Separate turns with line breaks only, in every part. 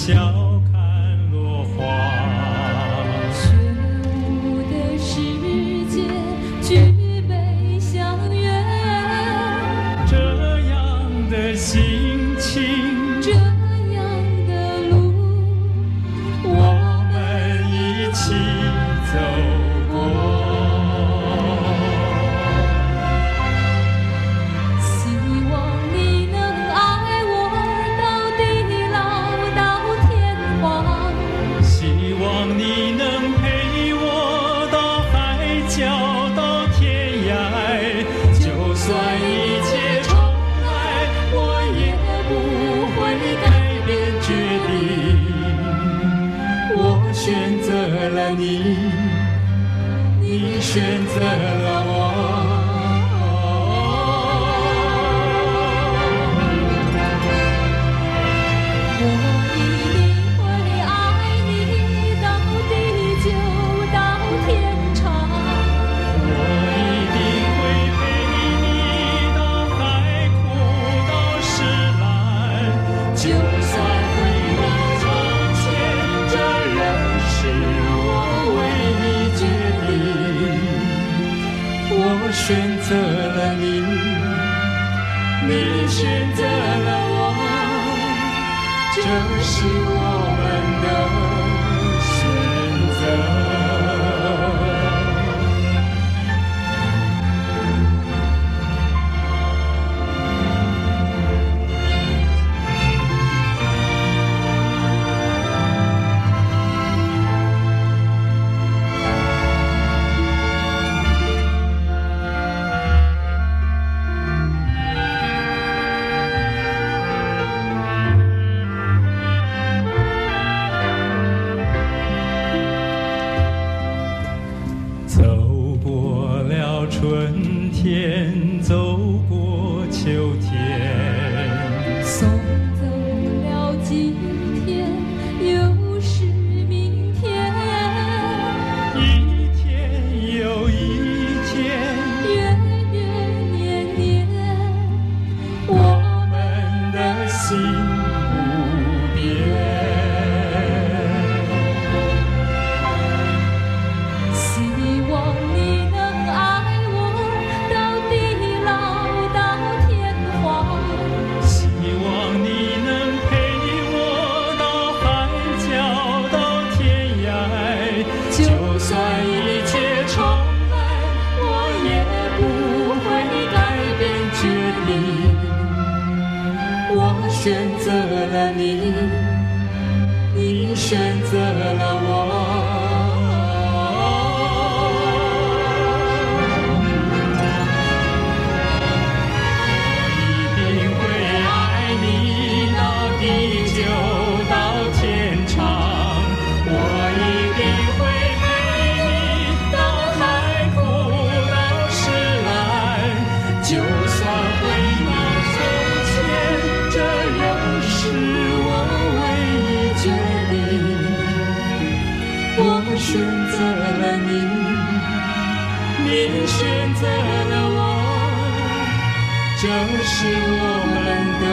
笑。
你能
陪我到海角到天涯，就算一切重来，我也不会改变决定。我选择了你，你选择了我。选择了你，你选择了我。这是我算一切重来，我也不会改变决定。我选择了你，你选择了我。选择了你，你选择了我。这是我们的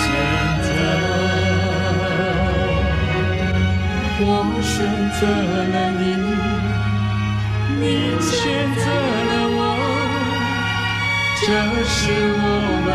选择。我选择了你，你选择了我，这是我们